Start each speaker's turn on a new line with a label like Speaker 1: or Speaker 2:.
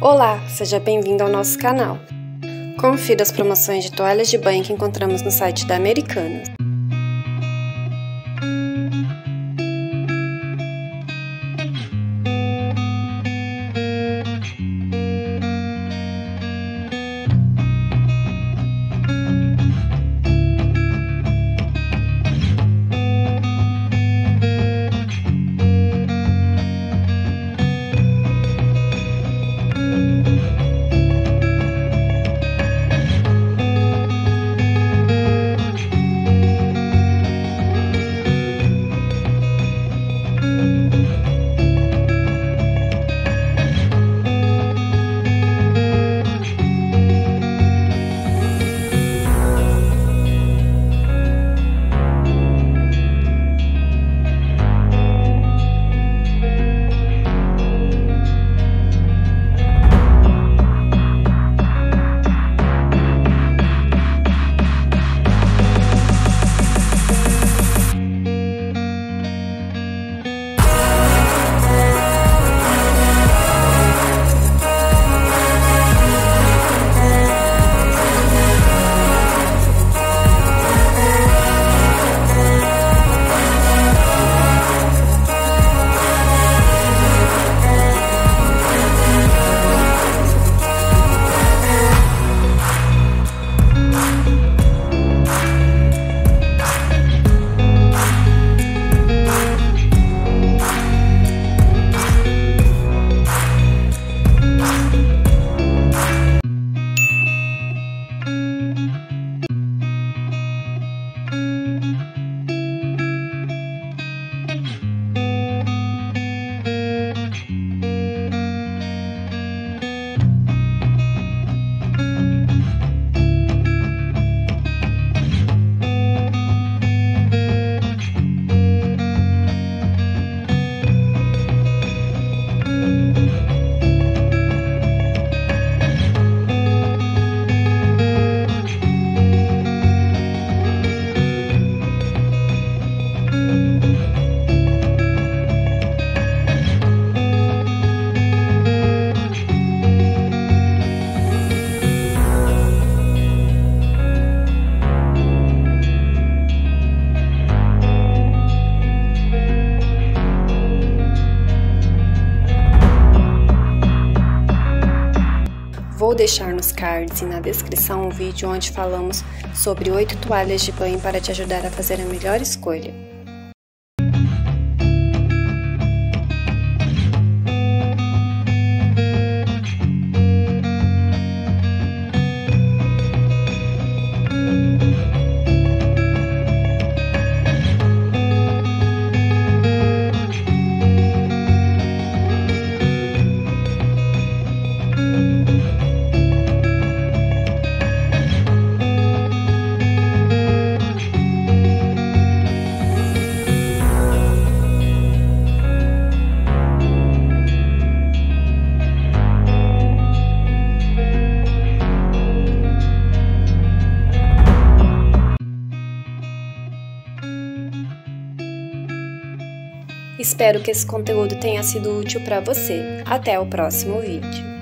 Speaker 1: Olá, seja bem-vindo ao nosso canal. Confira as promoções de toalhas de banho que encontramos no site da Americanas. Vou deixar nos cards e na descrição um vídeo onde falamos sobre 8 toalhas de banho para te ajudar a fazer a melhor escolha. Espero que esse conteúdo tenha sido útil para você. Até o próximo vídeo.